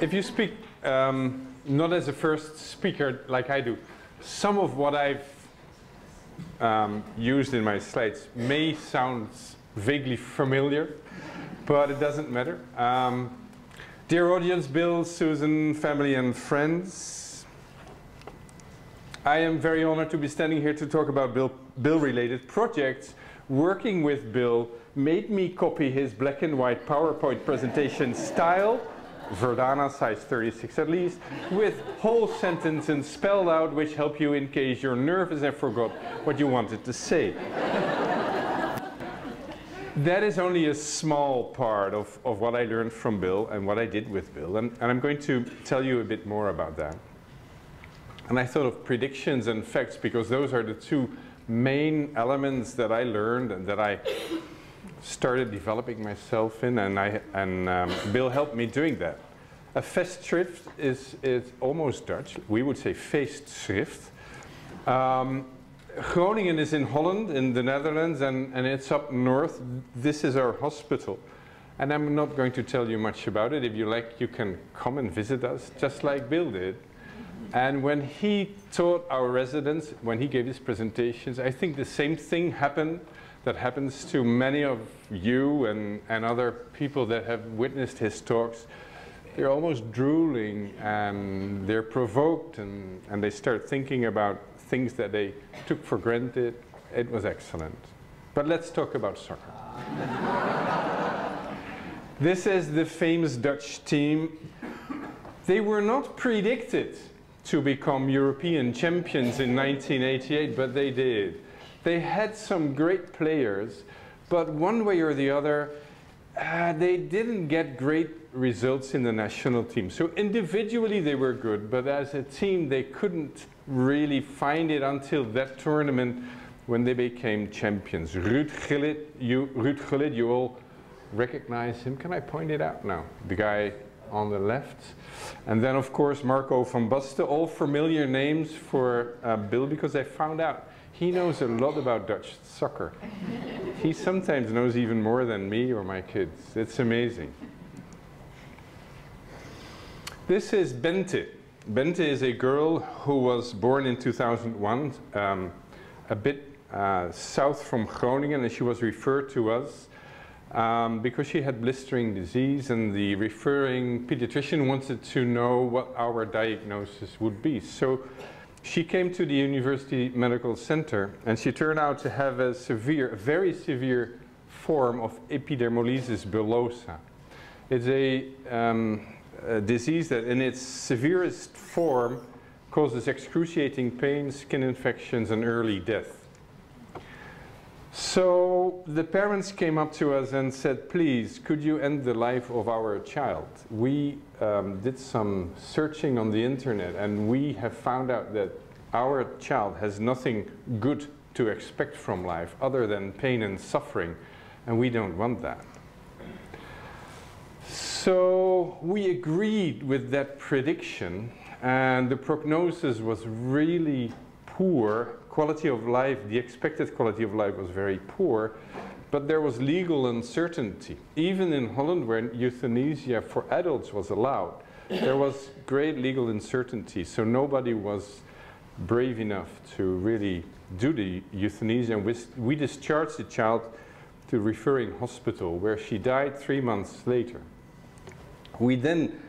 if you speak um, not as a first speaker like I do, some of what I've um, used in my slides may sound vaguely familiar, but it doesn't matter. Um, dear audience, Bill, Susan, family and friends, I am very honored to be standing here to talk about Bill-related Bill projects. Working with Bill made me copy his black and white PowerPoint presentation style Verdana, size 36 at least, with whole sentences spelled out which help you in case you're nervous and forgot what you wanted to say. that is only a small part of, of what I learned from Bill and what I did with Bill, and, and I'm going to tell you a bit more about that. And I thought of predictions and facts because those are the two main elements that I learned and that I started developing myself in, and, I, and um, Bill helped me doing that. A festschrift is, is almost Dutch. We would say feestschrift. Um, Groningen is in Holland, in the Netherlands, and, and it's up north. This is our hospital. And I'm not going to tell you much about it. If you like, you can come and visit us, just like Bill did. And when he taught our residents, when he gave his presentations, I think the same thing happened that happens to many of you and, and other people that have witnessed his talks. They're almost drooling and they're provoked and, and they start thinking about things that they took for granted. It was excellent. But let's talk about soccer. this is the famous Dutch team. They were not predicted to become European champions in 1988, but they did. They had some great players, but one way or the other, uh, they didn't get great results in the national team. So individually they were good, but as a team they couldn't really find it until that tournament when they became champions. Ruud Gullit, you, Ruud Gullit, you all recognize him. Can I point it out now? The guy on the left. And then of course Marco van Basten, all familiar names for uh, Bill because I found out he knows a lot about Dutch soccer. he sometimes knows even more than me or my kids. It's amazing. This is Bente. Bente is a girl who was born in 2001, um, a bit uh, south from Groningen, and she was referred to us um, because she had blistering disease, and the referring pediatrician wanted to know what our diagnosis would be. So she came to the University Medical Center and she turned out to have a severe, a very severe form of epidermolysis bullosa. It's a, um, a disease that in its severest form causes excruciating pain, skin infections, and early death. So the parents came up to us and said, please, could you end the life of our child? We um, did some searching on the internet and we have found out that our child has nothing good to expect from life other than pain and suffering, and we don't want that. So we agreed with that prediction, and the prognosis was really poor quality of life, the expected quality of life was very poor, but there was legal uncertainty. Even in Holland, where euthanasia for adults was allowed, there was great legal uncertainty, so nobody was brave enough to really do the euthanasia. And we, we discharged the child to referring hospital, where she died three months later. We then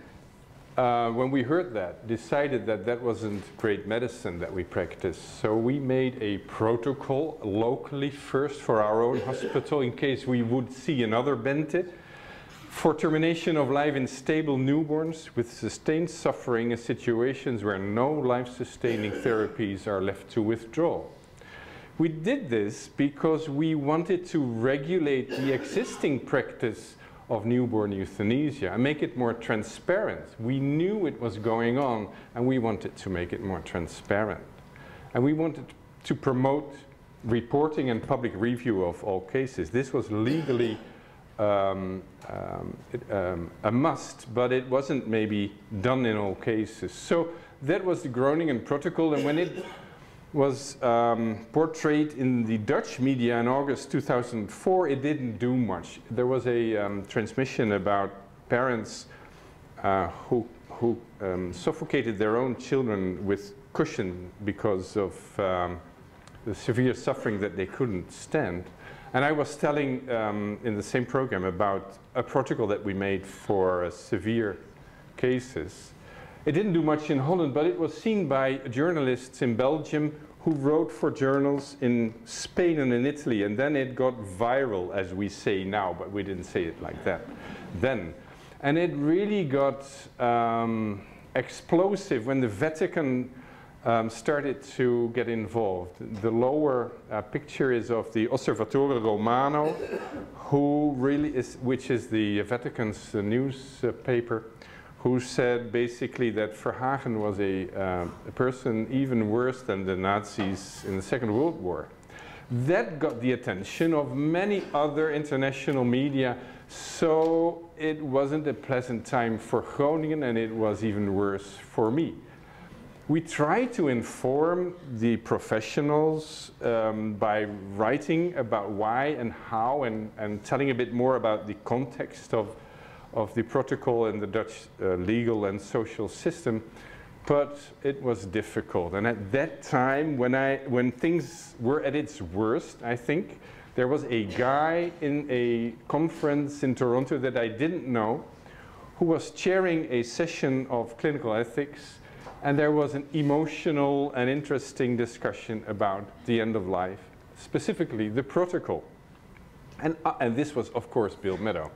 uh, when we heard that, decided that that wasn't great medicine that we practiced. So we made a protocol locally first for our own hospital in case we would see another Bente for termination of life in stable newborns with sustained suffering in situations where no life-sustaining therapies are left to withdraw. We did this because we wanted to regulate the existing practice of newborn euthanasia and make it more transparent. We knew it was going on and we wanted to make it more transparent. And we wanted to promote reporting and public review of all cases. This was legally um, um, it, um, a must, but it wasn't maybe done in all cases. So that was the Groningen Protocol, and when it was um, portrayed in the Dutch media in August 2004, it didn't do much. There was a um, transmission about parents uh, who, who um, suffocated their own children with cushion because of um, the severe suffering that they couldn't stand. And I was telling um, in the same program about a protocol that we made for uh, severe cases. It didn't do much in Holland, but it was seen by journalists in Belgium who wrote for journals in Spain and in Italy, and then it got viral, as we say now, but we didn't say it like that then. And it really got um, explosive when the Vatican um, started to get involved. The lower uh, picture is of the Osservatore Romano, who really is, which is the Vatican's uh, newspaper, who said basically that Verhagen was a, uh, a person even worse than the Nazis in the Second World War. That got the attention of many other international media, so it wasn't a pleasant time for Groningen and it was even worse for me. We try to inform the professionals um, by writing about why and how and, and telling a bit more about the context of of the protocol in the Dutch uh, legal and social system, but it was difficult. And at that time, when, I, when things were at its worst, I think, there was a guy in a conference in Toronto that I didn't know who was chairing a session of clinical ethics and there was an emotional and interesting discussion about the end of life, specifically the protocol. And, uh, and this was, of course, Bill Meadow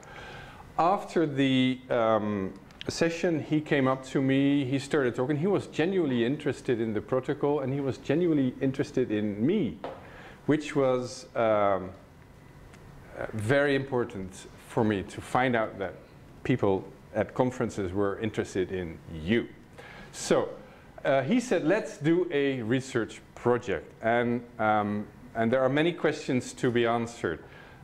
after the um, session, he came up to me, he started talking. He was genuinely interested in the protocol and he was genuinely interested in me, which was um, very important for me to find out that people at conferences were interested in you. So uh, he said, let's do a research project. And, um, and there are many questions to be answered.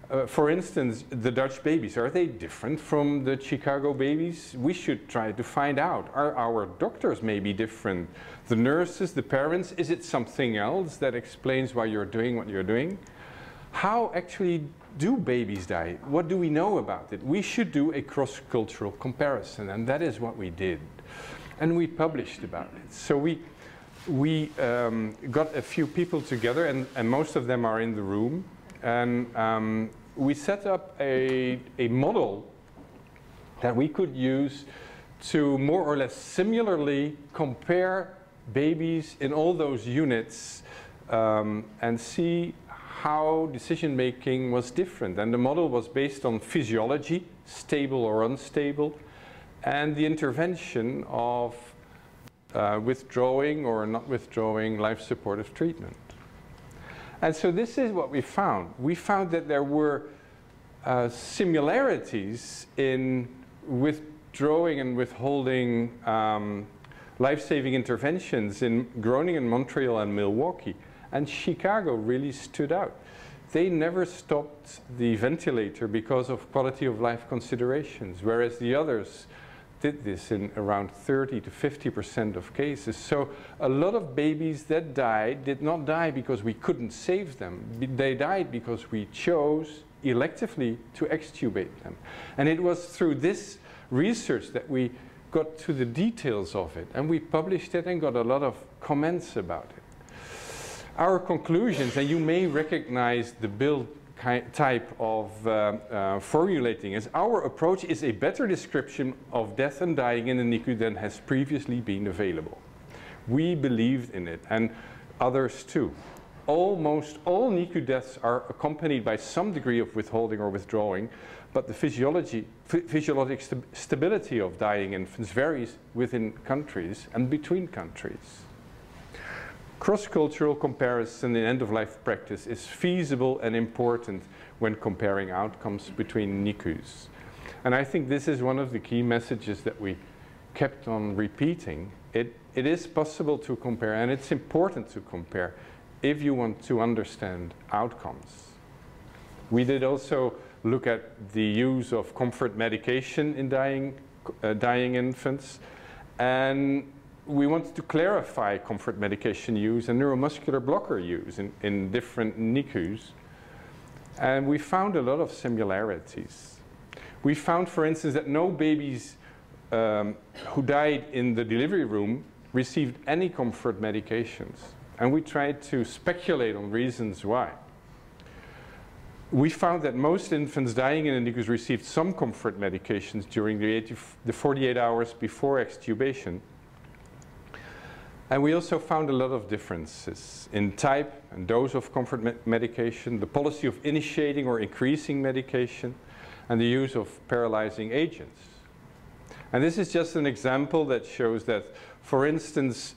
Uh, for instance, the Dutch babies, are they different from the Chicago babies? We should try to find out. Are our doctors maybe different? The nurses, the parents, is it something else that explains why you're doing what you're doing? How actually do babies die? What do we know about it? We should do a cross-cultural comparison, and that is what we did. And we published about it. So we, we um, got a few people together, and, and most of them are in the room. And um, we set up a, a model that we could use to more or less similarly compare babies in all those units um, and see how decision making was different. And the model was based on physiology, stable or unstable, and the intervention of uh, withdrawing or not withdrawing life supportive treatment. And so this is what we found. We found that there were uh, similarities in withdrawing and withholding um, life-saving interventions in Groningen, Montreal, and Milwaukee. And Chicago really stood out. They never stopped the ventilator because of quality of life considerations, whereas the others did this in around 30 to 50% of cases. So a lot of babies that died did not die because we couldn't save them. They died because we chose electively to extubate them. And it was through this research that we got to the details of it. And we published it and got a lot of comments about it. Our conclusions, and you may recognize the build type of uh, uh, formulating is our approach is a better description of death and dying in the NICU than has previously been available. We believed in it and others too. Almost all NICU deaths are accompanied by some degree of withholding or withdrawing, but the physiology, physiologic st stability of dying infants varies within countries and between countries. Cross-cultural comparison in end-of-life practice is feasible and important when comparing outcomes between NICUs. And I think this is one of the key messages that we kept on repeating. It, it is possible to compare, and it's important to compare if you want to understand outcomes. We did also look at the use of comfort medication in dying, uh, dying infants, and we wanted to clarify comfort medication use and neuromuscular blocker use in, in different NICUs. And we found a lot of similarities. We found, for instance, that no babies um, who died in the delivery room received any comfort medications. And we tried to speculate on reasons why. We found that most infants dying in the NICUs received some comfort medications during the, 80, the 48 hours before extubation. And we also found a lot of differences in type and dose of comfort me medication, the policy of initiating or increasing medication, and the use of paralyzing agents. And this is just an example that shows that, for instance,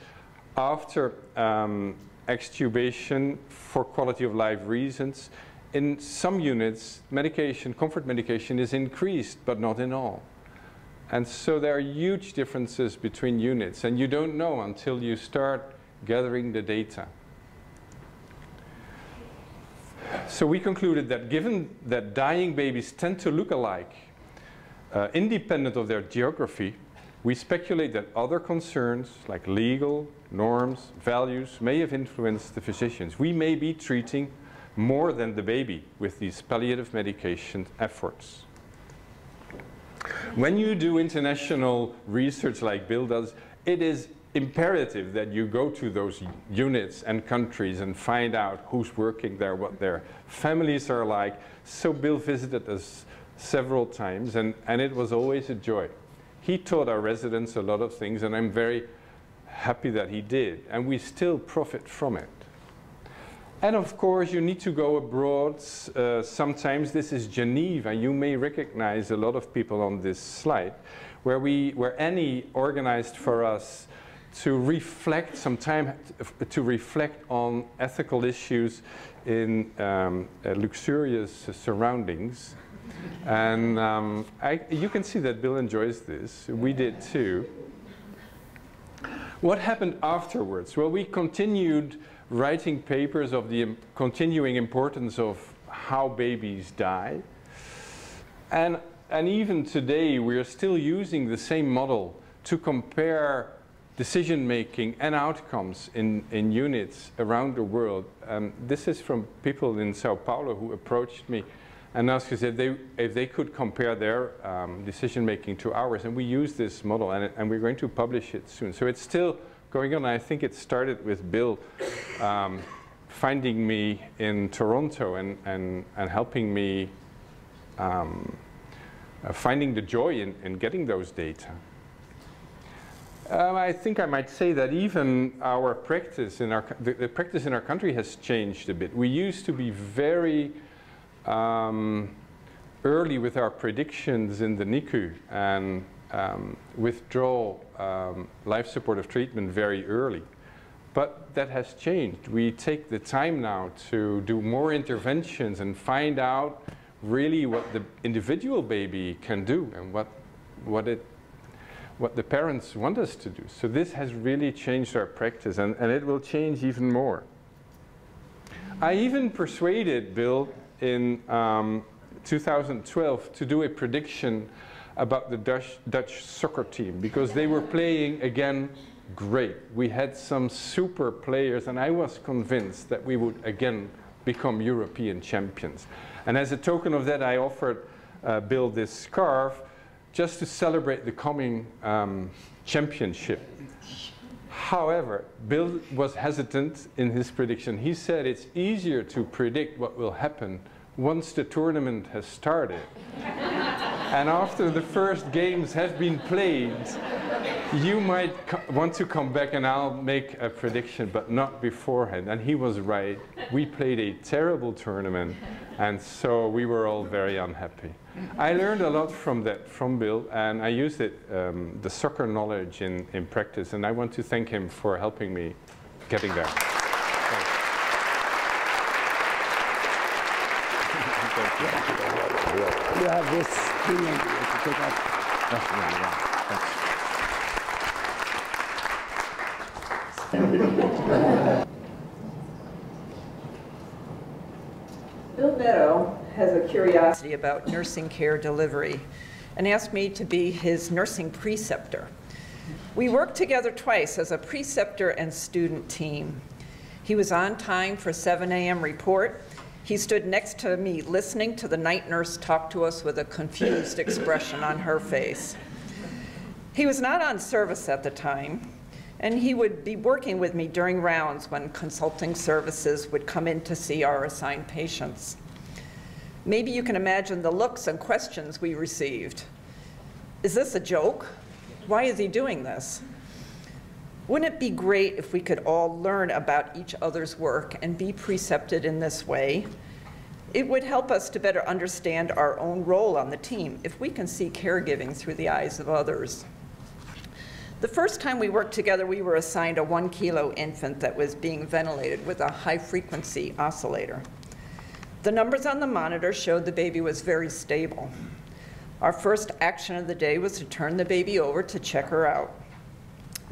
after um, extubation for quality of life reasons, in some units, medication, comfort medication is increased, but not in all. And so there are huge differences between units, and you don't know until you start gathering the data. So we concluded that given that dying babies tend to look alike, uh, independent of their geography, we speculate that other concerns like legal, norms, values may have influenced the physicians. We may be treating more than the baby with these palliative medication efforts. When you do international research like Bill does, it is imperative that you go to those units and countries and find out who's working there, what their families are like. So Bill visited us several times, and, and it was always a joy. He taught our residents a lot of things, and I'm very happy that he did, and we still profit from it. And of course, you need to go abroad. Uh, sometimes this is Geneva. You may recognize a lot of people on this slide, where, we, where Annie organized for us to reflect some time to reflect on ethical issues in um, uh, luxurious surroundings and um, I, you can see that Bill enjoys this. We did too. What happened afterwards? Well, we continued writing papers of the continuing importance of how babies die. And, and even today, we are still using the same model to compare decision making and outcomes in, in units around the world. Um, this is from people in Sao Paulo who approached me and asked us if they, if they could compare their um, decision making to ours. And we use this model, and, and, we're going to publish it soon. So it's still going on. I think it started with Bill um, finding me in Toronto and, and, and helping me um, uh, finding the joy in, in getting those data. Um, I think I might say that even our practice in our, the, the practice in our country has changed a bit. We used to be very um, early with our predictions in the NICU and um, withdraw um, life supportive treatment very early. But that has changed. We take the time now to do more interventions and find out really what the individual baby can do and what, what, it, what the parents want us to do. So this has really changed our practice and, and it will change even more. I even persuaded Bill in um, 2012 to do a prediction about the Dutch, Dutch soccer team because they were playing again great. We had some super players and I was convinced that we would again become European champions. And as a token of that I offered uh, Bill this scarf just to celebrate the coming um, championship. However, Bill was hesitant in his prediction. He said it's easier to predict what will happen once the tournament has started. And after the first games have been played, you might want to come back and I'll make a prediction, but not beforehand. And he was right. We played a terrible tournament, and so we were all very unhappy. I learned a lot from that, from Bill, and I used it, um, the soccer knowledge in, in practice, and I want to thank him for helping me getting there. You have this thing and you take out. Bill Meadow has a curiosity about nursing care delivery and asked me to be his nursing preceptor. We worked together twice as a preceptor and student team. He was on time for 7 a.m. report he stood next to me, listening to the night nurse talk to us with a confused expression on her face. He was not on service at the time, and he would be working with me during rounds when consulting services would come in to see our assigned patients. Maybe you can imagine the looks and questions we received. Is this a joke? Why is he doing this? Wouldn't it be great if we could all learn about each other's work and be precepted in this way? It would help us to better understand our own role on the team if we can see caregiving through the eyes of others. The first time we worked together, we were assigned a one kilo infant that was being ventilated with a high frequency oscillator. The numbers on the monitor showed the baby was very stable. Our first action of the day was to turn the baby over to check her out.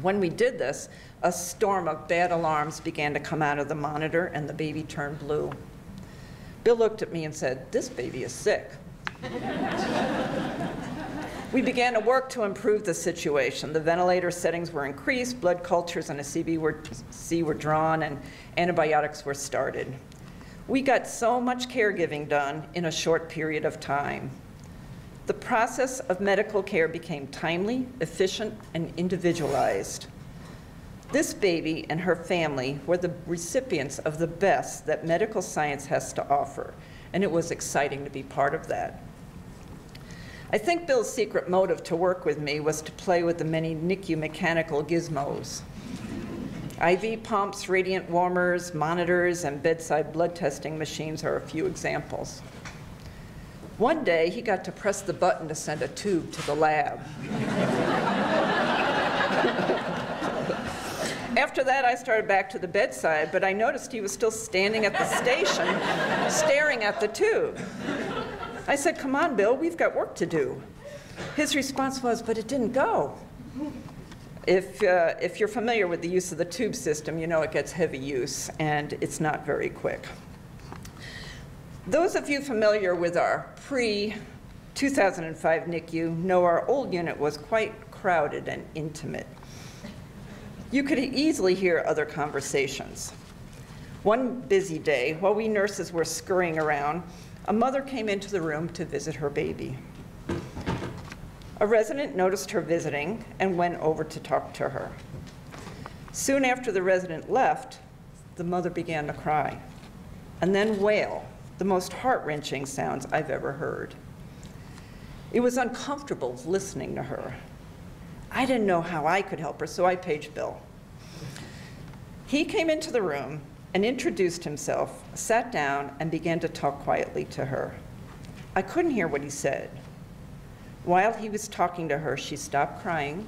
When we did this, a storm of bad alarms began to come out of the monitor and the baby turned blue. Bill looked at me and said, this baby is sick. we began to work to improve the situation. The ventilator settings were increased, blood cultures and a CB were, C were drawn, and antibiotics were started. We got so much caregiving done in a short period of time. The process of medical care became timely, efficient, and individualized. This baby and her family were the recipients of the best that medical science has to offer, and it was exciting to be part of that. I think Bill's secret motive to work with me was to play with the many NICU mechanical gizmos. IV pumps, radiant warmers, monitors, and bedside blood testing machines are a few examples. One day, he got to press the button to send a tube to the lab. After that, I started back to the bedside, but I noticed he was still standing at the station, staring at the tube. I said, Come on, Bill, we've got work to do. His response was, But it didn't go. If, uh, if you're familiar with the use of the tube system, you know it gets heavy use and it's not very quick. Those of you familiar with our pre 2005 NICU know our old unit was quite crowded and intimate. You could easily hear other conversations. One busy day, while we nurses were scurrying around, a mother came into the room to visit her baby. A resident noticed her visiting and went over to talk to her. Soon after the resident left, the mother began to cry and then wail, the most heart wrenching sounds I've ever heard. It was uncomfortable listening to her. I didn't know how I could help her, so I paged Bill. He came into the room and introduced himself, sat down, and began to talk quietly to her. I couldn't hear what he said. While he was talking to her, she stopped crying,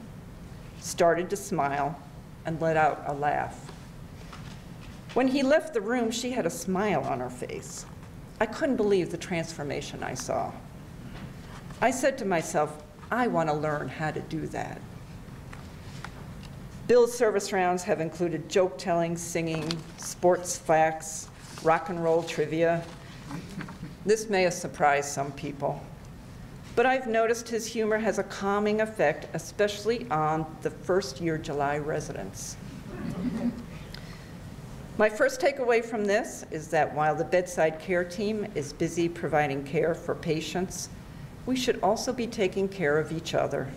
started to smile, and let out a laugh. When he left the room, she had a smile on her face. I couldn't believe the transformation I saw. I said to myself, I want to learn how to do that. Bill's service rounds have included joke telling, singing, sports facts, rock and roll trivia. This may have surprised some people, but I've noticed his humor has a calming effect, especially on the first year July residents. My first takeaway from this is that while the bedside care team is busy providing care for patients, we should also be taking care of each other.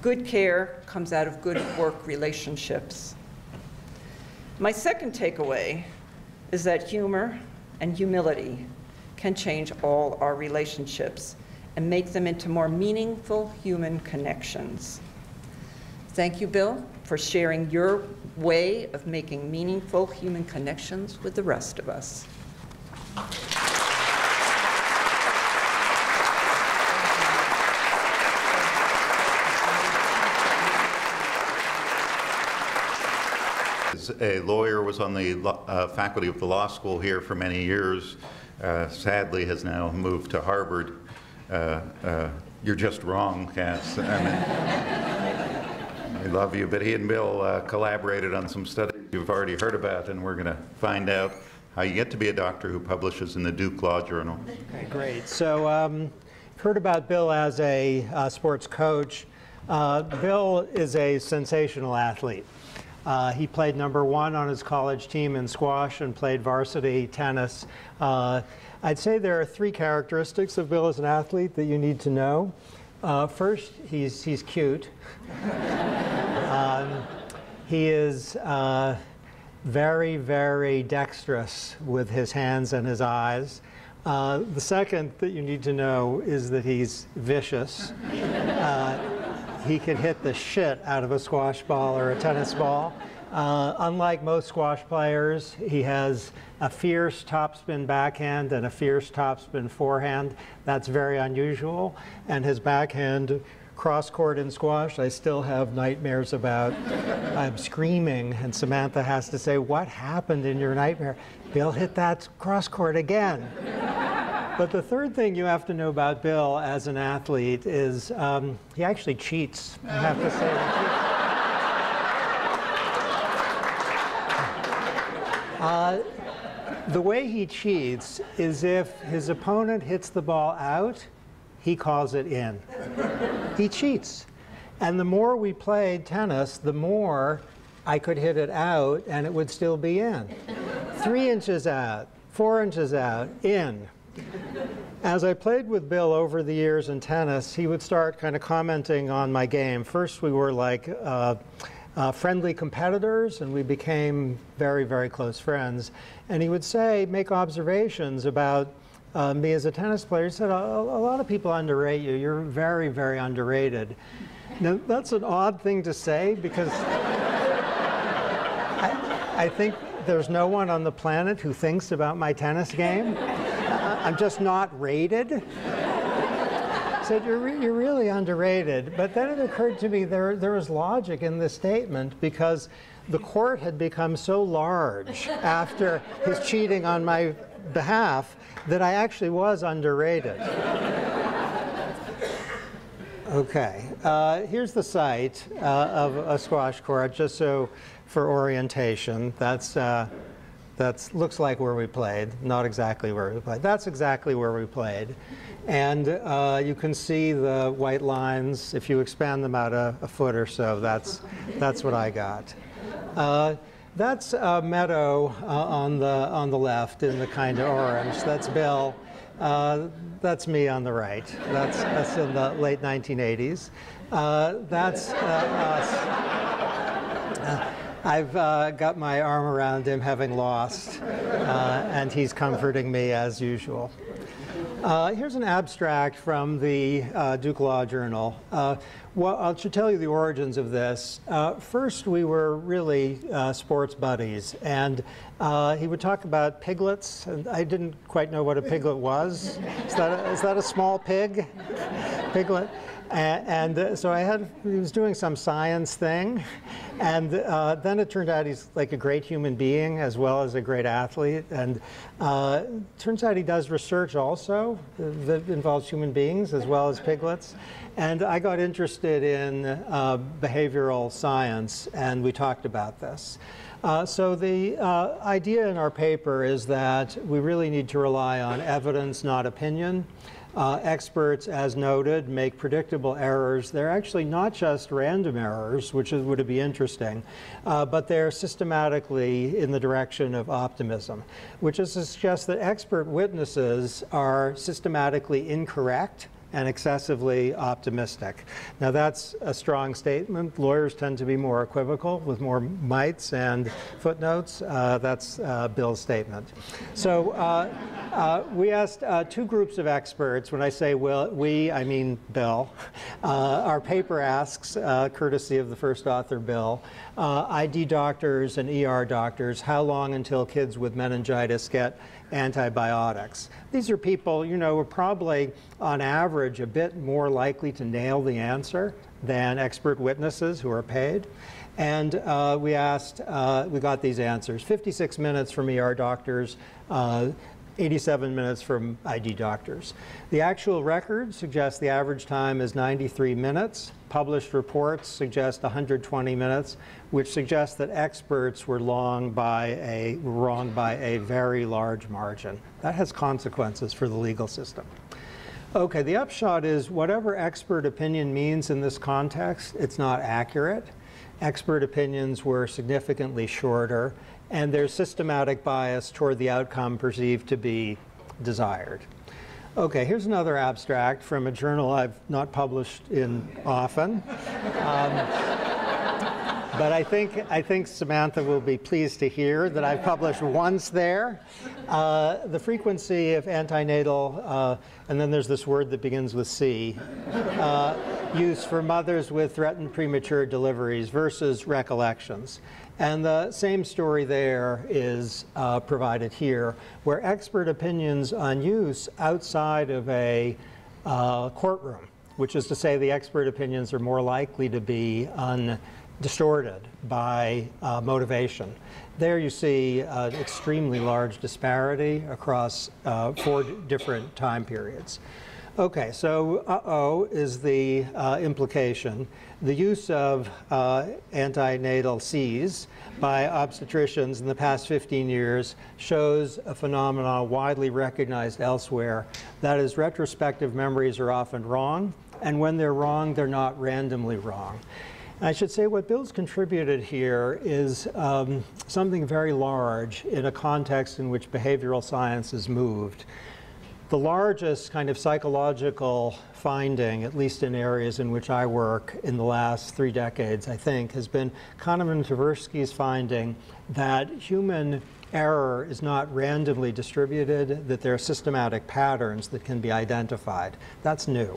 Good care comes out of good work relationships. My second takeaway is that humor and humility can change all our relationships and make them into more meaningful human connections. Thank you, Bill, for sharing your way of making meaningful human connections with the rest of us. a lawyer, was on the uh, faculty of the law school here for many years. Uh, sadly, has now moved to Harvard. Uh, uh you're just wrong, Cass. I love you, but he and Bill uh, collaborated on some studies you've already heard about, and we're going to find out how you get to be a doctor who publishes in the Duke Law Journal. Okay, great. So, um, heard about Bill as a uh, sports coach. Bill is a sensational athlete. Uh, he played number one on his college team in squash and played varsity tennis. Uh, I'd say there are three characteristics of Bill as an athlete that you need to know. Uh, first, he's, he's cute. um, he is uh, very, very dexterous with his hands and his eyes. Uh, the second that you need to know is that he's vicious. Uh, he can hit the shit out of a squash ball or a tennis ball. Uh, unlike most squash players, he has a fierce topspin backhand and a fierce topspin forehand. That's very unusual. And his backhand cross court in squash, I still have nightmares about. I'm screaming, and Samantha has to say, What happened in your nightmare? Bill hit that cross court again. But the third thing you have to know about Bill as an athlete is um, he actually cheats. I have to say. The way he cheats is if his opponent hits the ball out, he calls it in. he cheats. And the more we played tennis, the more I could hit it out and it would still be in. Three inches out, four inches out, in. As I played with Bill over the years in tennis, he would start kind of commenting on my game. First, we were like, uh, uh, friendly competitors, and we became very, very close friends. And he would say, make observations about uh, me as a tennis player. He said, a, a, lot of people underrate you. You're very, very underrated. Now, that's an odd thing to say because I, I think there's no one on the planet who thinks about my tennis game. I'm just not rated said, you're, re you're really underrated. But then it occurred to me there, there was logic in this statement because the court had become so large after his cheating on my behalf that I actually was underrated. Okay, uh, here's the site uh, of a squash court, just so for orientation. That's uh, that looks like where we played, not exactly where we played. That's exactly where we played. And uh, you can see the white lines. If you expand them out a, a foot or so, that's, that's what I got. Uh, that's meadow uh, on, the, on the left in the kind of orange. That's Bill. Uh, that's me on the right. That's, that's in the late 1980s. Uh, that's us. I've uh, got my arm around him having lost, uh, and he's comforting me as usual. Uh, here's an abstract from the uh, Duke Law Journal. Uh, well, I should tell you the origins of this. Uh, first, we were really sports buddies, and he would talk about piglets. And I didn't quite know what a piglet was. Is that a, is that a small pig? Piglet? And, uh, so I had, he was doing some science thing. And uh, then it turned out he's like a great human being as well as a great athlete. And uh, turns out he does research also that involves human beings as well as piglets. And I got interested in uh, behavioral science, and we talked about this. Uh, so the uh, idea in our paper is that we really need to rely on evidence, not opinion. Uh, experts, as noted, make predictable errors. They're actually not just random errors, which is, would be interesting, uh, but they're systematically in the direction of optimism, which is to suggest that expert witnesses are systematically incorrect and excessively optimistic. Now that's a strong statement. Lawyers tend to be more equivocal with more mites and footnotes. Uh, that's uh, Bill's statement. So uh, uh we asked uh, two groups of experts. When I say will, we, I mean Bill. Uh, our paper asks, courtesy of the first author, Bill, ID doctors and ER doctors, how long until kids with meningitis get antibiotics. These are people, you know, are probably on average a bit more likely to nail the answer than expert witnesses who are paid. And uh, we asked, uh, we got these answers 56 minutes from ER doctors, uh, 87 minutes from ID doctors. The actual record suggests the average time is 93 minutes. Published reports suggest 120 minutes, which suggests that experts were long by a, wrong by a very large margin. That has consequences for the legal system. Okay, the upshot is whatever expert opinion means in this context, it's not accurate. Expert opinions were significantly shorter, and there's systematic bias toward the outcome perceived to be desired. Okay, here's another abstract from a journal I've not published in often. Um, but I think, I think Samantha will be pleased to hear that I've published once there. Uh, the frequency of antenatal, uh, and then there's this word that begins with C, uh, use for mothers with threatened premature deliveries versus recollections. And the same story there is uh, provided here, where expert opinions on use outside of a uh, courtroom, which is to say the expert opinions are more likely to be undistorted by uh, motivation. There you see an extremely large disparity across uh, four different time periods. Okay, so uh-oh is the uh, implication. The use of uh, antenatal Cs by obstetricians in the past 15 years shows a phenomenon widely recognized elsewhere. That is, retrospective memories are often wrong, and when they're wrong, they're not randomly wrong. I should say what Bill's contributed here is um, something very large in a context in which behavioral science has moved. The largest kind of psychological finding, at least in areas in which I work in the last three decades, I think, has been Kahneman Tversky's finding that human error is not randomly distributed, that there are systematic patterns that can be identified. That's new.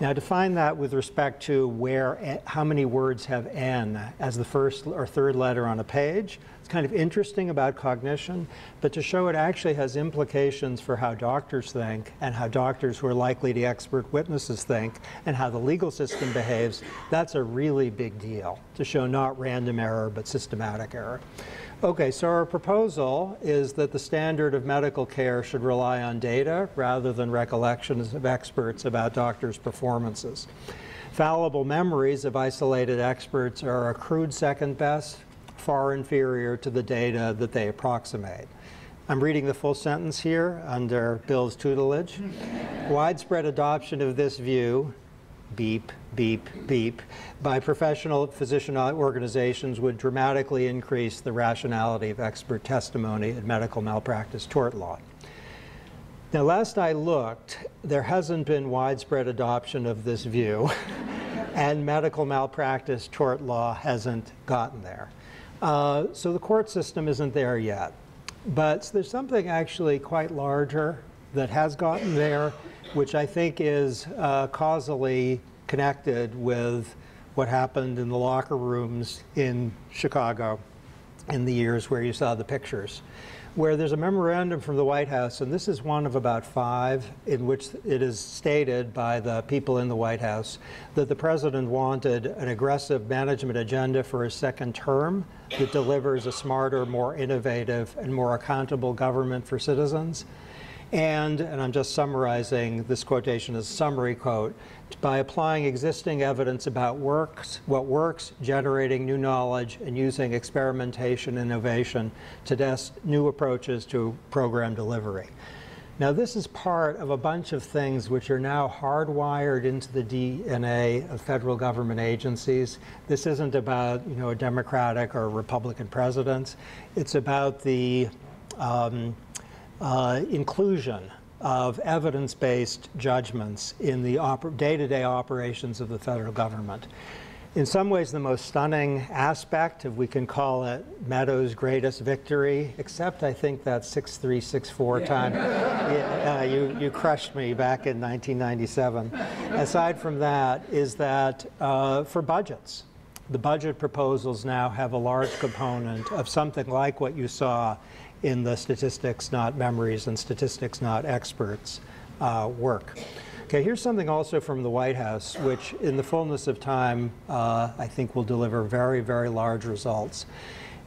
Now define that with respect to where, eh, how many words have N as the first or third letter on a page. It's kind of interesting about cognition, but to show it actually has implications for how doctors think and how doctors who are likely to expert witnesses think and how the legal system behaves, that's a really big deal to show not random error but systematic error. Okay, so our proposal is that the standard of medical care should rely on data rather than recollections of experts about doctors' performances. Fallible memories of isolated experts are a crude second best, far inferior to the data that they approximate. I'm reading the full sentence here under Bill's tutelage. Widespread adoption of this view beep, beep, beep, by professional physician organizations would dramatically increase the rationality of expert testimony in medical malpractice tort law. Now, last I looked, there hasn't been widespread adoption of this view, and medical malpractice tort law hasn't gotten there. Uh, so the court system isn't there yet. But there's something actually quite larger that has gotten there which I think is uh, causally connected with what happened in the locker rooms in Chicago in the years where you saw the pictures, where there's a memorandum from the White House, and this is one of about five in which it is stated by the people in the White House that the president wanted an aggressive management agenda for his second term that delivers a smarter, more innovative, and more accountable government for citizens. And, and I'm just summarizing this quotation as a summary quote, by applying existing evidence about works, what works, generating new knowledge, and using experimentation innovation to test new approaches to program delivery. Now this is part of a bunch of things which are now hardwired into the DNA of federal government agencies. This isn't about you know a Democratic or Republican president. It's about the um, uh, inclusion of evidence-based judgments in the day-to-day -day operations of the federal government. In some ways, the most stunning aspect, if we can call it Meadows' greatest victory, except I think that 6364 yeah. time, uh, you, you crushed me back in 1997. Aside from that, is that uh, for budgets, the budget proposals now have a large component of something like what you saw in the statistics not memories and statistics not experts uh, work. Okay, here's something also from the White House, which in the fullness of time, uh, I think will deliver very, very large results.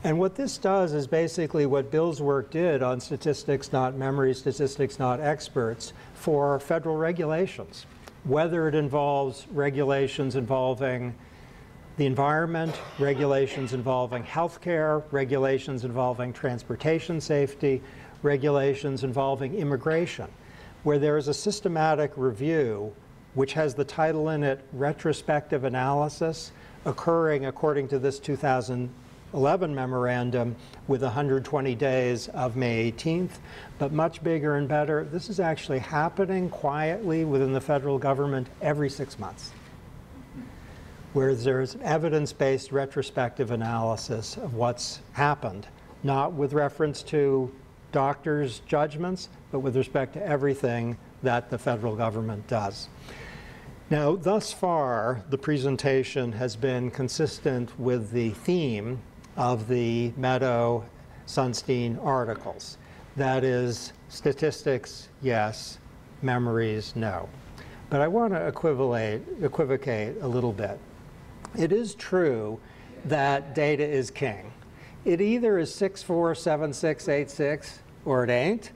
And what this does is basically what Bill's work did on statistics not memories, statistics not experts for federal regulations, whether it involves regulations involving the environment, regulations involving healthcare, regulations involving transportation safety, regulations involving immigration, where there is a systematic review which has the title in it, Retrospective Analysis, occurring according to this 2011 memorandum with 120 days of May 18th. But much bigger and better, this is actually happening quietly within the federal government every six months where there's evidence-based retrospective analysis of what's happened, not with reference to doctors' judgments, but with respect to everything that the federal government does. Now, thus far, the presentation has been consistent with the theme of the Meadow Sunstein articles. That is, statistics, yes, memories, no. But I want to equivocate, equivocate a little bit. It is true that data is king. It either is 647686 or it ain't.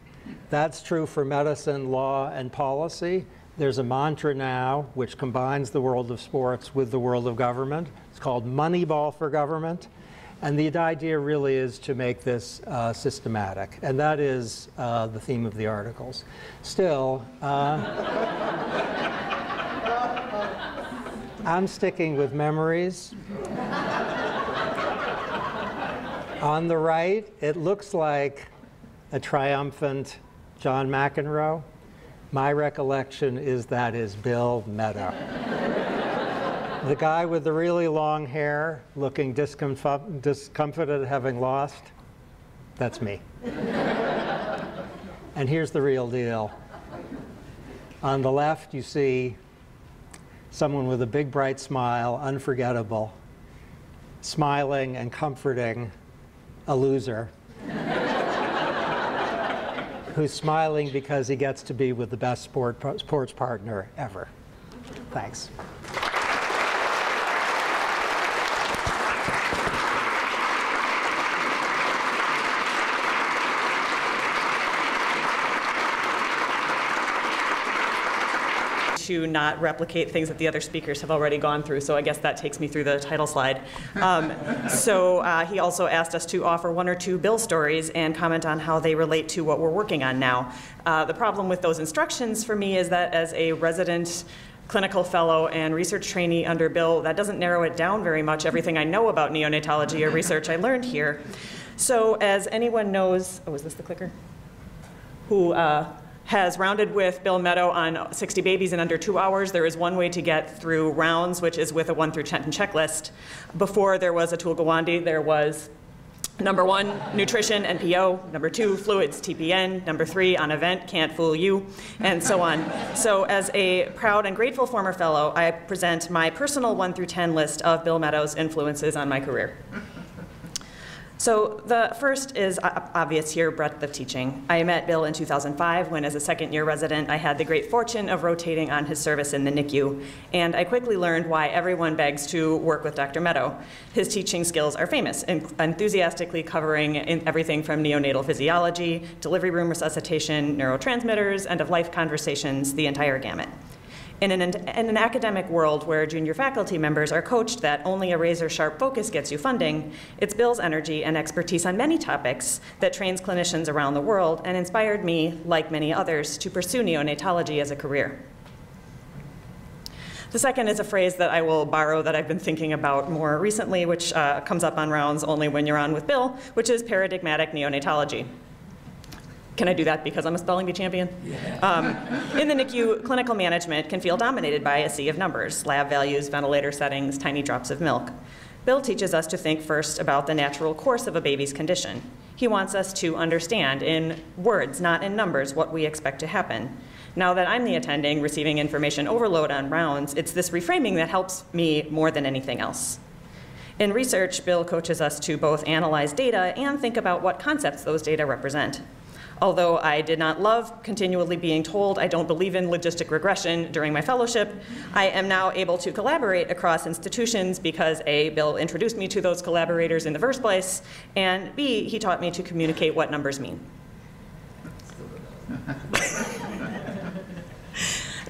That's true for medicine, law, and policy. There's a mantra now which combines the world of sports with the world of government. It's called Moneyball for government. And the idea really is to make this uh, systematic. And that is uh, the theme of the articles. Still, uh, I'm sticking with memories. On the right, it looks like a triumphant John McEnroe. My recollection is that is Bill Meadow. the guy with the really long hair, looking discomf discomfited having lost, that's me. and here's the real deal. On the left, you see someone with a big bright smile, unforgettable, smiling and comforting a loser who's smiling because he gets to be with the best sport, sports partner ever. Thanks. To not replicate things that the other speakers have already gone through, so I guess that takes me through the title slide. Um, so uh, he also asked us to offer one or two bill stories and comment on how they relate to what we're working on now. Uh, the problem with those instructions for me is that as a resident clinical fellow and research trainee under Bill, that doesn't narrow it down very much, everything I know about neonatology or research I learned here. So as anyone knows, oh, is this the clicker? Who uh, has rounded with Bill Meadow on 60 babies in under two hours. There is one way to get through rounds, which is with a 1 through 10 checklist. Before there was Atul Gawande, there was Number one, nutrition, NPO. Number two, fluids, TPN. Number three, on event, can't fool you, and so on. So as a proud and grateful former fellow, I present my personal 1 through 10 list of Bill Meadows' influences on my career. So the first is obvious here, breadth of teaching. I met Bill in 2005 when as a second year resident I had the great fortune of rotating on his service in the NICU, and I quickly learned why everyone begs to work with Dr. Meadow. His teaching skills are famous, enthusiastically covering everything from neonatal physiology, delivery room resuscitation, neurotransmitters, end-of-life conversations, the entire gamut. In an, in an, academic world where junior faculty members are coached that only a razor sharp focus gets you funding, it's Bill's energy and expertise on many topics that trains clinicians around the world and inspired me, like many others, to pursue neonatology as a career. The second is a phrase that I will borrow that I've been thinking about more recently, which uh, comes up on rounds only when you're on with Bill, which is paradigmatic neonatology. Can I do that because I'm a spelling bee champion? Yeah. Um, in the NICU, clinical management can feel dominated by a sea of numbers, lab values, ventilator settings, tiny drops of milk. Bill teaches us to think first about the natural course of a baby's condition. He wants us to understand in words, not in numbers, what we expect to happen. Now that I'm the attending, receiving information overload on rounds, it's this reframing that helps me more than anything else. In research, Bill coaches us to both analyze data and think about what concepts those data represent. Although I did not love continually being told I don't believe in logistic regression during my fellowship, I am now able to collaborate across institutions because A, Bill introduced me to those collaborators in the first place, and B, he taught me to communicate what numbers mean. the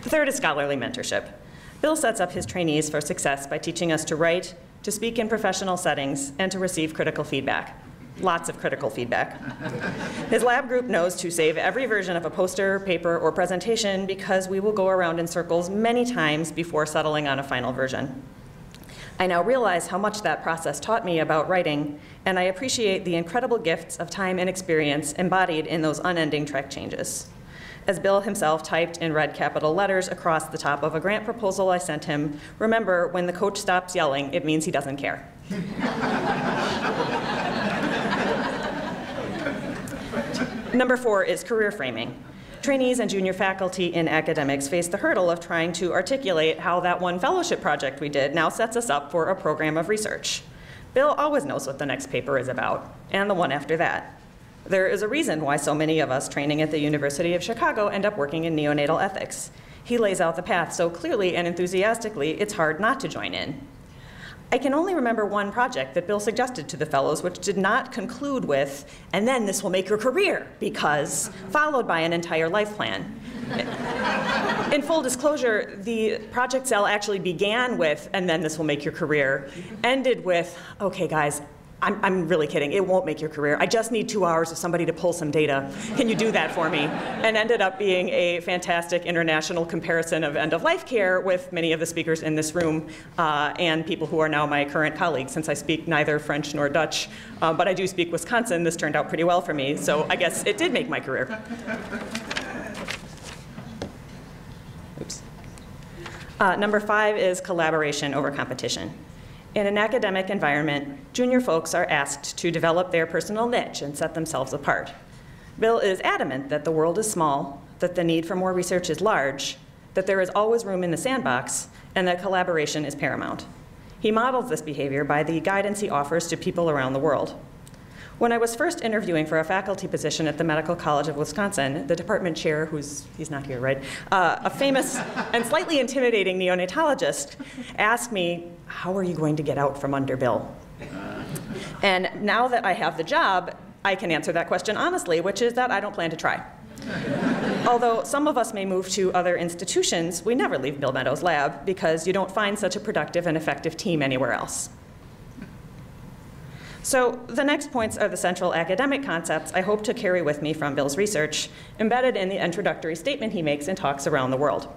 third is scholarly mentorship. Bill sets up his trainees for success by teaching us to write, to speak in professional settings, and to receive critical feedback lots of critical feedback. His lab group knows to save every version of a poster, paper, or presentation because we will go around in circles many times before settling on a final version. I now realize how much that process taught me about writing, and I appreciate the incredible gifts of time and experience embodied in those unending track changes. As Bill himself typed in red capital letters across the top of a grant proposal I sent him, remember, when the coach stops yelling, it means he doesn't care. Number four is career framing. Trainees and junior faculty in academics face the hurdle of trying to articulate how that one fellowship project we did now sets us up for a program of research. Bill always knows what the next paper is about, and the one after that. There is a reason why so many of us training at the University of Chicago end up working in neonatal ethics. He lays out the path so clearly and enthusiastically, it's hard not to join in. I can only remember one project that Bill suggested to the fellows, which did not conclude with, and then this will make your career, because, followed by an entire life plan. In full disclosure, the project cell actually began with, and then this will make your career, ended with, okay, guys, I'm, I'm, really kidding. It won't make your career. I just need two hours of somebody to pull some data. Can you do that for me? And ended up being a fantastic international comparison of end of life care with many of the speakers in this room uh, and people who are now my current colleagues. Since I speak neither French nor Dutch, uh, but I do speak Wisconsin, this turned out pretty well for me. So I guess it did make my career. Oops. Uh, number five is collaboration over competition. In an academic environment, junior folks are asked to develop their personal niche and set themselves apart. Bill is adamant that the world is small, that the need for more research is large, that there is always room in the sandbox, and that collaboration is paramount. He models this behavior by the guidance he offers to people around the world. When I was first interviewing for a faculty position at the Medical College of Wisconsin, the department chair, who's, he's not here, right, uh, a famous and slightly intimidating neonatologist, asked me, how are you going to get out from under Bill? And now that I have the job, I can answer that question honestly, which is that I don't plan to try. Although some of us may move to other institutions, we never leave Bill Meadows' lab because you don't find such a productive and effective team anywhere else. So the next points are the central academic concepts I hope to carry with me from Bill's research, embedded in the introductory statement he makes in talks around the world.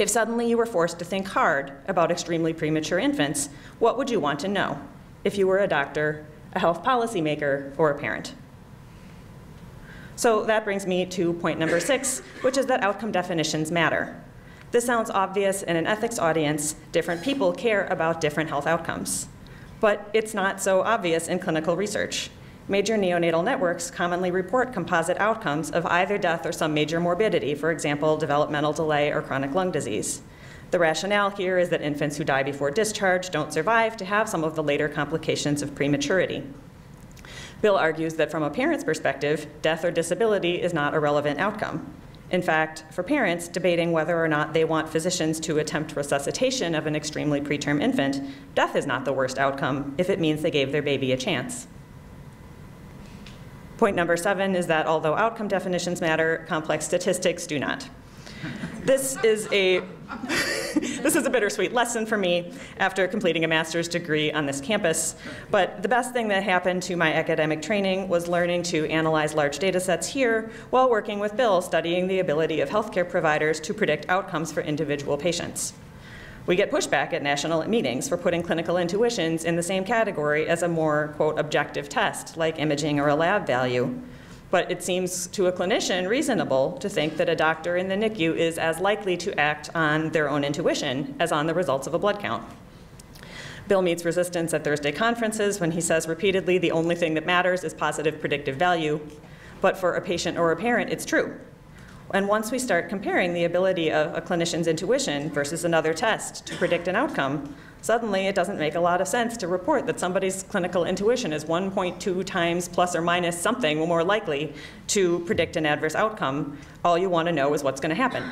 If suddenly you were forced to think hard about extremely premature infants, what would you want to know if you were a doctor, a health policymaker, or a parent? So that brings me to point number six, which is that outcome definitions matter. This sounds obvious in an ethics audience. Different people care about different health outcomes but it's not so obvious in clinical research. Major neonatal networks commonly report composite outcomes of either death or some major morbidity, for example, developmental delay or chronic lung disease. The rationale here is that infants who die before discharge don't survive to have some of the later complications of prematurity. Bill argues that from a parent's perspective, death or disability is not a relevant outcome. In fact, for parents debating whether or not they want physicians to attempt resuscitation of an extremely preterm infant, death is not the worst outcome if it means they gave their baby a chance. Point number seven is that although outcome definitions matter, complex statistics do not. This is a this is a bittersweet lesson for me after completing a master's degree on this campus. But the best thing that happened to my academic training was learning to analyze large data sets here while working with Bill studying the ability of healthcare providers to predict outcomes for individual patients. We get pushback at national meetings for putting clinical intuitions in the same category as a more, quote, objective test, like imaging or a lab value. But it seems to a clinician reasonable to think that a doctor in the NICU is as likely to act on their own intuition as on the results of a blood count. Bill meets resistance at Thursday conferences when he says repeatedly the only thing that matters is positive predictive value. But for a patient or a parent, it's true. And once we start comparing the ability of a clinician's intuition versus another test to predict an outcome, suddenly it doesn't make a lot of sense to report that somebody's clinical intuition is 1.2 times plus or minus something more likely to predict an adverse outcome. All you want to know is what's going to happen.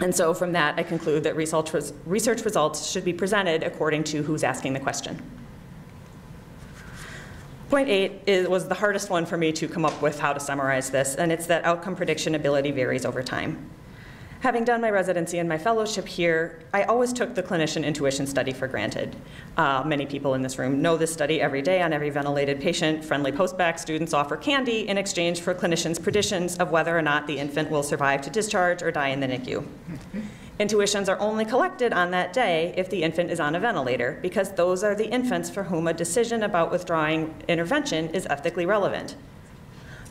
And so from that, I conclude that research, research results should be presented according to who's asking the question. Point eight is, was the hardest one for me to come up with how to summarize this, and it's that outcome prediction ability varies over time. Having done my residency and my fellowship here, I always took the clinician intuition study for granted. Uh, many people in this room know this study every day on every ventilated patient. Friendly postbac students offer candy in exchange for clinicians' predictions of whether or not the infant will survive to discharge or die in the NICU. Intuitions are only collected on that day if the infant is on a ventilator, because those are the infants for whom a decision about withdrawing intervention is ethically relevant.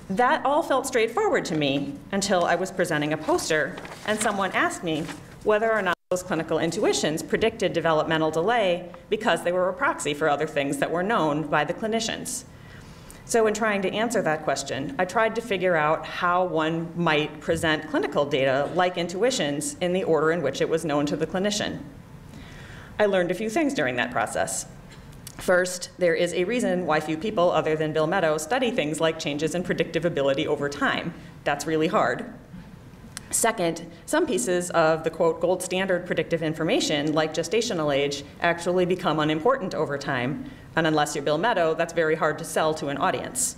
That all felt straightforward to me until I was presenting a poster and someone asked me whether or not those clinical intuitions predicted developmental delay because they were a proxy for other things that were known by the clinicians. So in trying to answer that question, I tried to figure out how one might present clinical data like intuitions in the order in which it was known to the clinician. I learned a few things during that process. First, there is a reason why few people other than Bill Meadow study things like changes in predictive ability over time. That's really hard. Second, some pieces of the quote gold standard predictive information, like gestational age, actually become unimportant over time. And unless you're Bill Meadow, that's very hard to sell to an audience.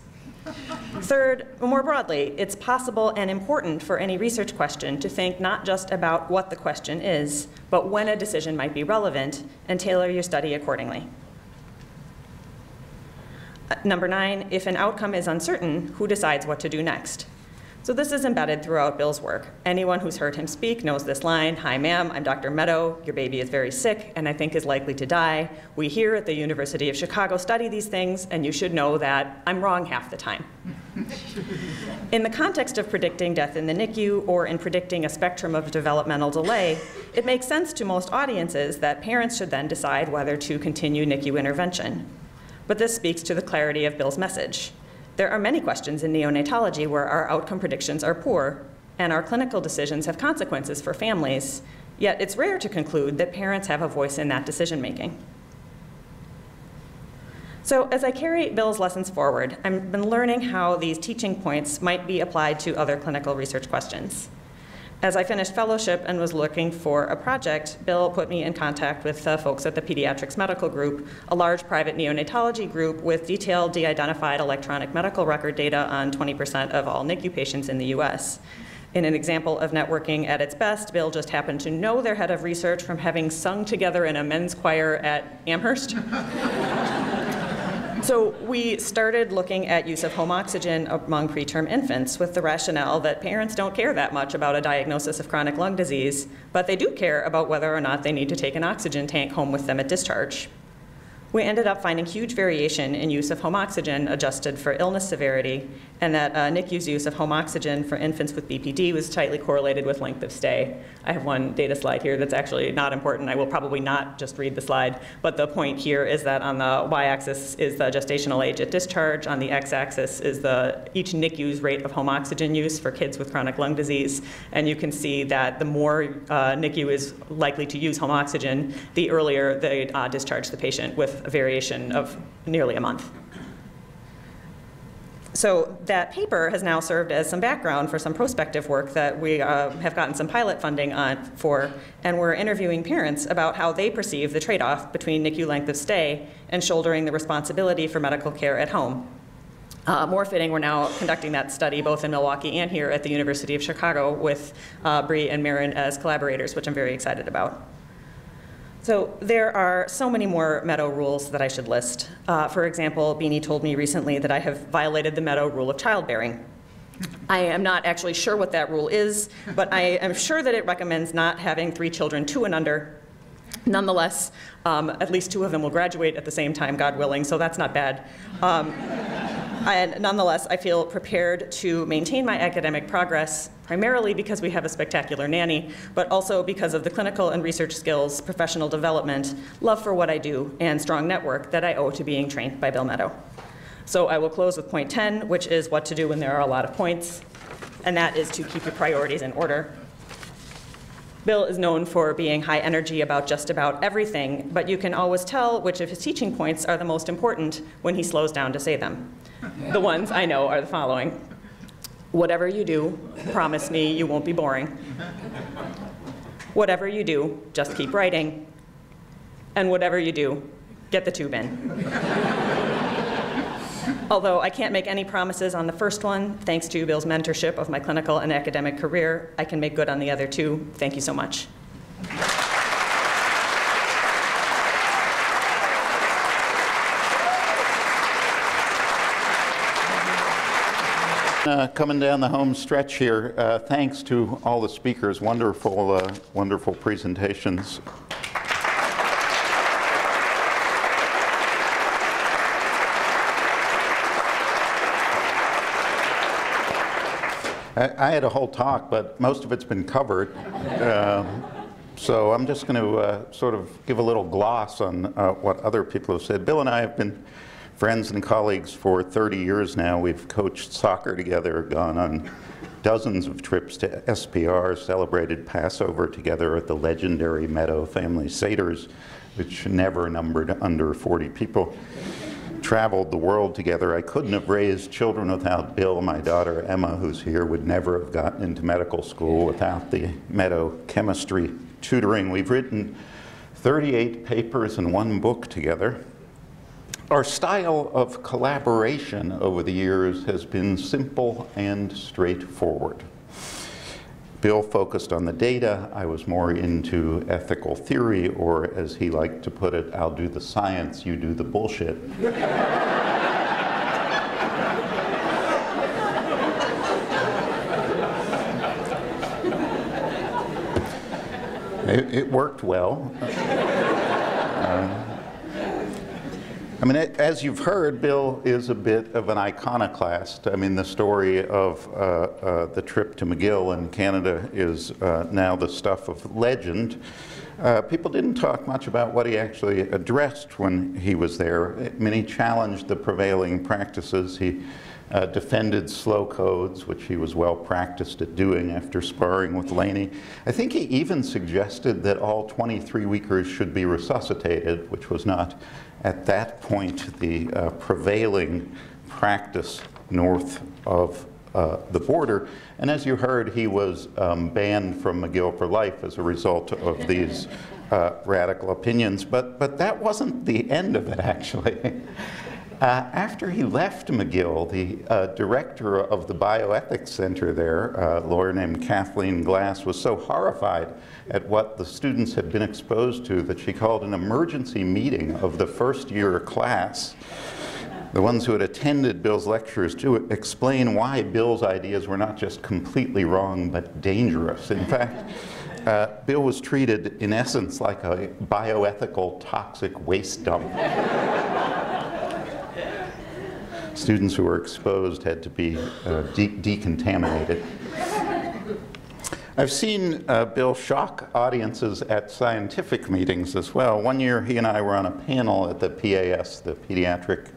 Third, more broadly, it's possible and important for any research question to think not just about what the question is, but when a decision might be relevant, and tailor your study accordingly. Number nine, if an outcome is uncertain, who decides what to do next? So this is embedded throughout Bill's work. Anyone who's heard him speak knows this line, hi ma'am, I'm Dr. Meadow, your baby is very sick and I think is likely to die. We here at the University of Chicago study these things and you should know that I'm wrong half the time. in the context of predicting death in the NICU or in predicting a spectrum of developmental delay, it makes sense to most audiences that parents should then decide whether to continue NICU intervention. But this speaks to the clarity of Bill's message. There are many questions in neonatology where our outcome predictions are poor and our clinical decisions have consequences for families, yet it's rare to conclude that parents have a voice in that decision making. So as I carry Bill's lessons forward, I've been learning how these teaching points might be applied to other clinical research questions. As I finished fellowship and was looking for a project, Bill put me in contact with uh, folks at the Pediatrix Medical Group, a large private neonatology group with detailed de-identified electronic medical record data on 20% of all NICU patients in the US. In an example of networking at its best, Bill just happened to know their head of research from having sung together in a men's choir at Amherst. So we started looking at use of home oxygen among preterm infants with the rationale that parents don't care that much about a diagnosis of chronic lung disease, but they do care about whether or not they need to take an oxygen tank home with them at discharge we ended up finding huge variation in use of home oxygen adjusted for illness severity, and that uh, NICU's use of home oxygen for infants with BPD was tightly correlated with length of stay. I have one data slide here that's actually not important. I will probably not just read the slide, but the point here is that on the y-axis is the gestational age at discharge, on the x-axis is the each NICU's rate of home oxygen use for kids with chronic lung disease, and you can see that the more uh, NICU is likely to use home oxygen, the earlier they uh, discharge the patient with a variation of nearly a month. So that paper has now served as some background for some prospective work that we uh, have gotten some pilot funding on for, and we're interviewing parents about how they perceive the trade-off between NICU length of stay and shouldering the responsibility for medical care at home. Uh, more fitting, we're now conducting that study both in Milwaukee and here at the University of Chicago with uh, Bree and Marin as collaborators, which I'm very excited about. So there are so many more Meadow rules that I should list. Uh, for example, Beanie told me recently that I have violated the Meadow rule of childbearing. I am not actually sure what that rule is, but I am sure that it recommends not having three children, two and under. Nonetheless, um, at least two of them will graduate at the same time, God willing, so that's not bad. Um, and nonetheless, I feel prepared to maintain my academic progress, primarily because we have a spectacular nanny, but also because of the clinical and research skills, professional development, love for what I do, and strong network that I owe to being trained by Bill Meadow. So I will close with point 10, which is what to do when there are a lot of points, and that is to keep your priorities in order. Bill is known for being high energy about just about everything, but you can always tell which of his teaching points are the most important when he slows down to say them. The ones I know are the following. Whatever you do, promise me you won't be boring. Whatever you do, just keep writing. And whatever you do, get the tube in. Although I can't make any promises on the first one, thanks to Bill's mentorship of my clinical and academic career, I can make good on the other two. Thank you so much. Uh, coming down the home stretch here, uh, thanks to all the speakers, wonderful, uh, wonderful presentations. I, I had a whole talk, but most of it's been covered. Um, so I'm just going to uh, sort of give a little gloss on uh, what other people have said. Bill and I have been friends and colleagues for 30 years now. We've coached soccer together, gone on dozens of trips to SPR, celebrated Passover together at the legendary Meadow Family Seders, which never numbered under 40 people traveled the world together. I couldn't have raised children without Bill. My daughter Emma, who's here, would never have gotten into medical school without the Meadow chemistry tutoring. We've written 38 papers and one book together. Our style of collaboration over the years has been simple and straightforward. Bill focused on the data. I was more into ethical theory, or as he liked to put it, I'll do the science, you do the bullshit. it, it, worked well. Uh, I mean, as you've heard, Bill is a bit of an iconoclast. I mean, the story of uh, uh, the trip to McGill in Canada is uh, now the stuff of legend. Uh, people didn't talk much about what he actually addressed when he was there. I mean, he challenged the prevailing practices. He uh, defended slow codes, which he was well practiced at doing after sparring with Lainie. I think he even suggested that all 23 weekers should be resuscitated, which was not at that point the uh, prevailing practice north of uh, the border. And as you heard, he was um, banned from McGill for life as a result of these uh, radical opinions. But, but that wasn't the end of it, actually. Uh, after he left McGill, the uh, director of the bioethics center there, a lawyer named Kathleen Glass, was so horrified at what the students had been exposed to that she called an emergency meeting of the first year class, the ones who had attended Bill's lectures, to explain why Bill's ideas were not just completely wrong, but dangerous. In fact, uh, Bill was treated, in essence, like a bioethical toxic waste dump. Students who were exposed had to be uh, de decontaminated. I've seen uh, Bill shock audiences at scientific meetings as well. One year he and I were on a panel at the PAS, the Pediatric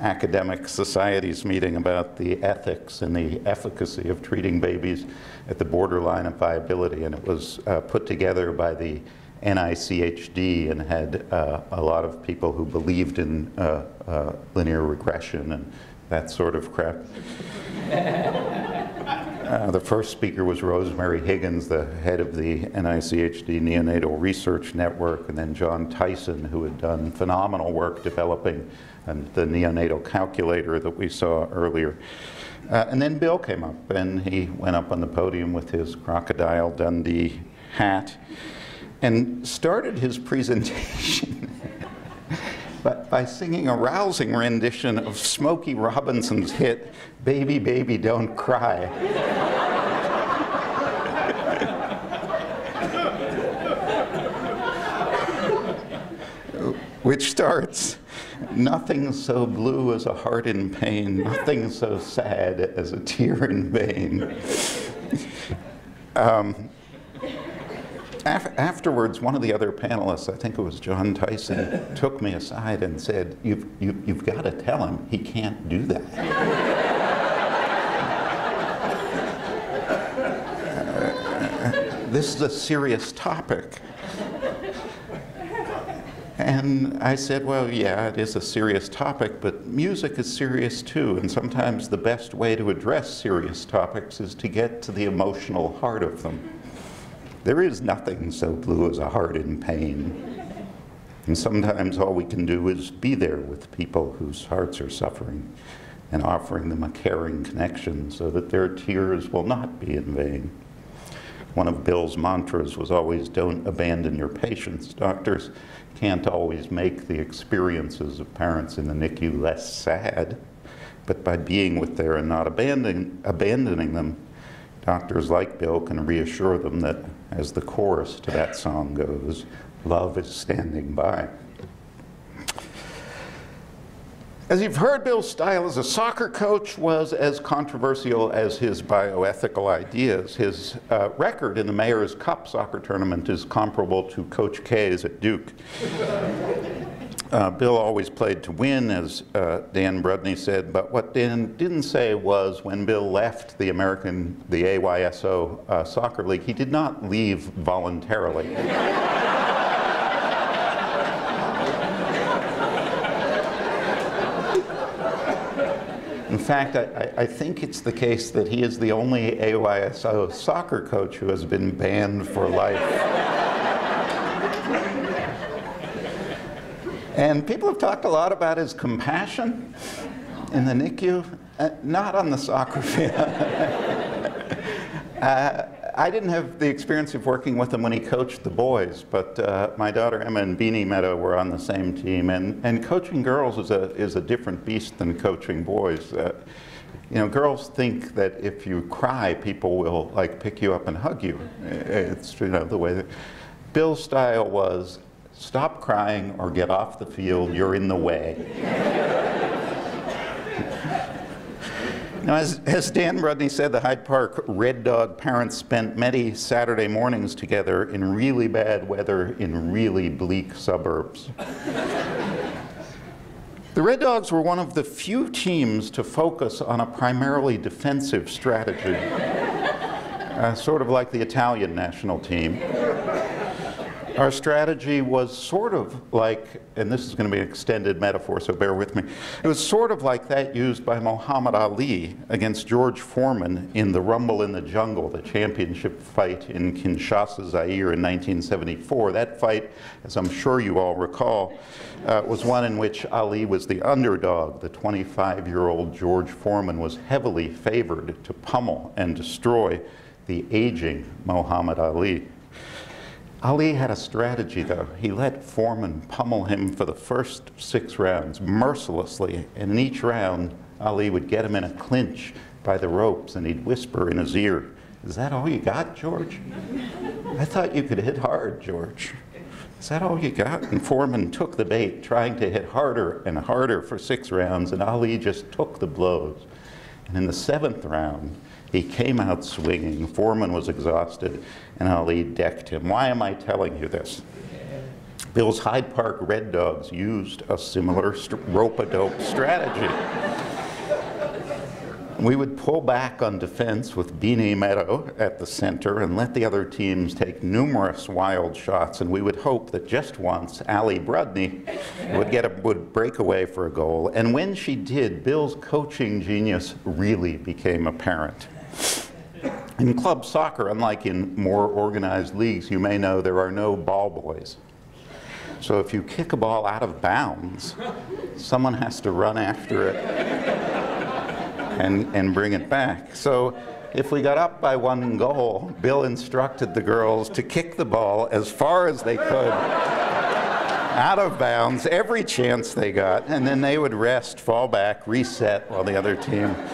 Academic Societies meeting about the ethics and the efficacy of treating babies at the borderline of viability. And it was uh, put together by the NICHD and had uh, a lot of people who believed in uh, uh, linear regression and that sort of crap. Uh, the first speaker was Rosemary Higgins, the head of the NICHD Neonatal Research Network, and then John Tyson, who had done phenomenal work developing the neonatal calculator that we saw earlier. Uh, and then Bill came up, and he went up on the podium with his Crocodile Dundee hat and started his presentation by, by singing a rousing rendition of Smokey Robinson's hit, Baby, Baby, Don't Cry. which starts, nothing so blue as a heart in pain, nothing so sad as a tear in vain. Um, Af afterwards, one of the other panelists, I think it was John Tyson, took me aside and said, you've, you, have you have got to tell him he can't do that. uh, this is a serious topic. And I said, well, yeah, it is a serious topic, but music is serious too. And sometimes the best way to address serious topics is to get to the emotional heart of them. There is nothing so blue as a heart in pain. And sometimes all we can do is be there with people whose hearts are suffering and offering them a caring connection so that their tears will not be in vain. One of Bill's mantras was always don't abandon your patients. Doctors can't always make the experiences of parents in the NICU less sad, but by being with there and not abandoning, abandoning them, doctors like Bill can reassure them that, as the chorus to that song goes, love is standing by. As you've heard, Bill's style as a soccer coach was as controversial as his bioethical ideas. His uh, record in the Mayor's Cup soccer tournament is comparable to Coach K's at Duke. Uh, Bill always played to win, as uh, Dan Brudney said, but what Dan didn't say was when Bill left the American, the AYSO uh, Soccer League, he did not leave voluntarily. In fact, I, I, think it's the case that he is the only AYSO soccer coach who has been banned for life. And people have talked a lot about his compassion in the NICU, uh, not on the soccer field. uh, I didn't have the experience of working with him when he coached the boys, but uh, my daughter Emma and Beanie Meadow were on the same team, and, and coaching girls is a, is a different beast than coaching boys. Uh, you know, girls think that if you cry, people will like pick you up and hug you. It's you know the way that Bill's style was, stop crying or get off the field. You're in the way. Now, as, as, Dan Brudney said, the Hyde Park Red Dog parents spent many Saturday mornings together in really bad weather in really bleak suburbs. the Red Dogs were one of the few teams to focus on a primarily defensive strategy, uh, sort of like the Italian national team. Our strategy was sort of like, and this is going to be an extended metaphor, so bear with me. It was sort of like that used by Muhammad Ali against George Foreman in the Rumble in the Jungle, the championship fight in Kinshasa, Zaire in 1974. That fight, as I'm sure you all recall, uh, was one in which Ali was the underdog. The 25-year-old George Foreman was heavily favored to pummel and destroy the aging Muhammad Ali. Ali had a strategy, though. He let Foreman pummel him for the first six rounds mercilessly, and in each round, Ali would get him in a clinch by the ropes, and he'd whisper in his ear, Is that all you got, George? I thought you could hit hard, George. Is that all you got? And Foreman took the bait, trying to hit harder and harder for six rounds, and Ali just took the blows. And in the seventh round, he came out swinging. Foreman was exhausted, and Ali decked him. Why am I telling you this? Bill's Hyde Park Red Dogs used a similar rope-a-dope strategy. We would pull back on defense with Beanie Meadow at the center and let the other teams take numerous wild shots, and we would hope that just once Ali Brudney would get a would break away for a goal. And when she did, Bill's coaching genius really became apparent. In club soccer, unlike in more organized leagues, you may know there are no ball boys. So if you kick a ball out of bounds, someone has to run after it and, and bring it back. So if we got up by one goal, Bill instructed the girls to kick the ball as far as they could out of bounds every chance they got, and then they would rest, fall back, reset while the other team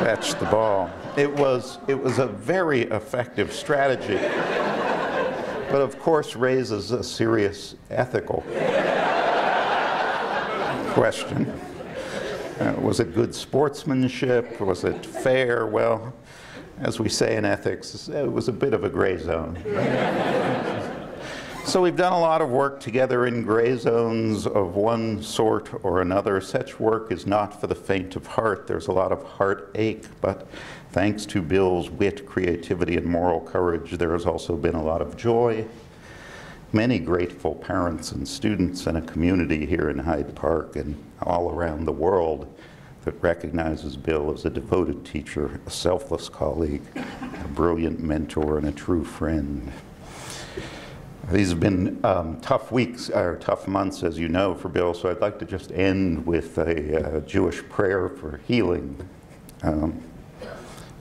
fetched the ball. It was, it was a very effective strategy, but of course raises a serious ethical question. Uh, was it good sportsmanship? Was it fair? Well, as we say in ethics, it was a bit of a gray zone. So we've done a lot of work together in gray zones of one sort or another. Such work is not for the faint of heart. There's a lot of heartache, but thanks to Bill's wit, creativity, and moral courage, there has also been a lot of joy. Many grateful parents and students and a community here in Hyde Park and all around the world that recognizes Bill as a devoted teacher, a selfless colleague, a brilliant mentor, and a true friend. These have been um, tough weeks, or tough months, as you know, for Bill, so I'd like to just end with a uh, Jewish prayer for healing. Um,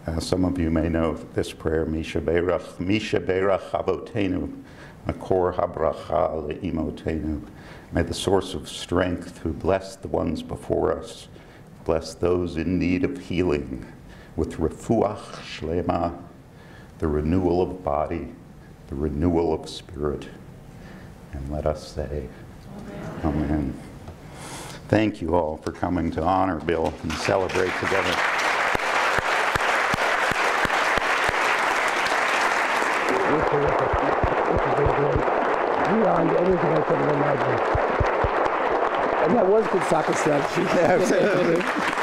uh, some of you may know this prayer, Mi Shebeirach, Mi Shebeirach Avotenu, Makor Habracha Le'imotenu. May the source of strength who blessed the ones before us Bless those in need of healing with refuah shlema, the renewal of body, the renewal of spirit. And let us say, Amen. Thank you all for coming to honor Bill and celebrate together. You're terrific. This has been great. Beyond anything I could have imagined. And that was good soccer strategy.